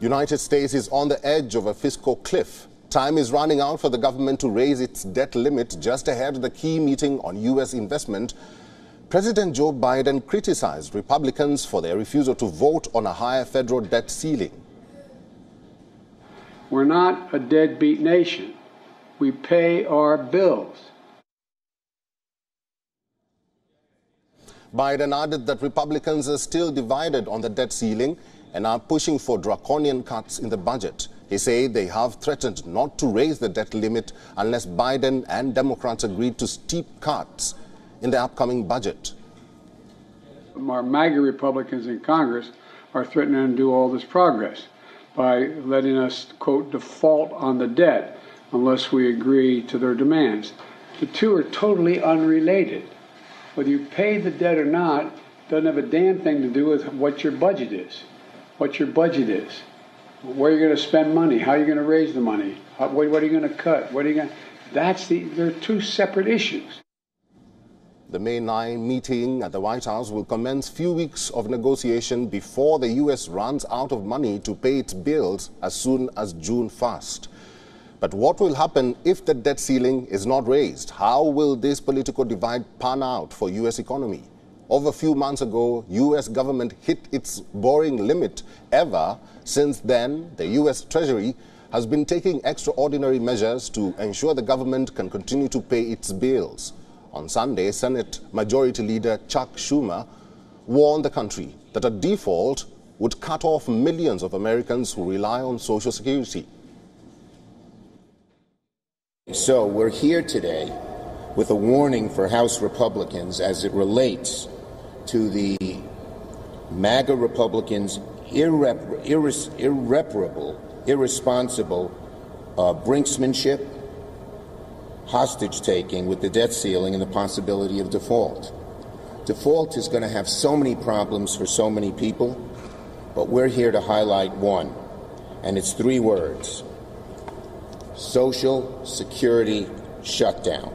United States is on the edge of a fiscal cliff. Time is running out for the government to raise its debt limit just ahead of the key meeting on U.S. investment. President Joe Biden criticized Republicans for their refusal to vote on a higher federal debt ceiling. We're not a deadbeat nation. We pay our bills. Biden added that Republicans are still divided on the debt ceiling and are pushing for draconian cuts in the budget. He said they have threatened not to raise the debt limit unless Biden and Democrats agree to steep cuts in the upcoming budget. Our MAGA Republicans in Congress are threatening to do all this progress by letting us, quote, default on the debt unless we agree to their demands. The two are totally unrelated. Whether you pay the debt or not doesn't have a damn thing to do with what your budget is what your budget is, where you're going to spend money, how you're going to raise the money, how, what, what, are you going to cut, what are you going to, that's the, they're two separate issues. The May 9 meeting at the White House will commence few weeks of negotiation before the U.S. runs out of money to pay its bills as soon as June 1st. But what will happen if the debt ceiling is not raised? How will this political divide pan out for U.S. economy? Over a few months ago, U.S. government hit its borrowing limit ever. Since then, the U.S. Treasury has been taking extraordinary measures to ensure the government can continue to pay its bills. On Sunday, Senate Majority Leader Chuck Schumer warned the country that a default would cut off millions of Americans who rely on Social Security. So we're here today with a warning for House Republicans as it relates to the MAGA Republicans' irrep- irre- irreparable, irresponsible uh, brinksmanship, hostage taking with the debt ceiling and the possibility of default. Default is going to have so many problems for so many people, but we're here to highlight one, and it's three words Social Security Shutdown.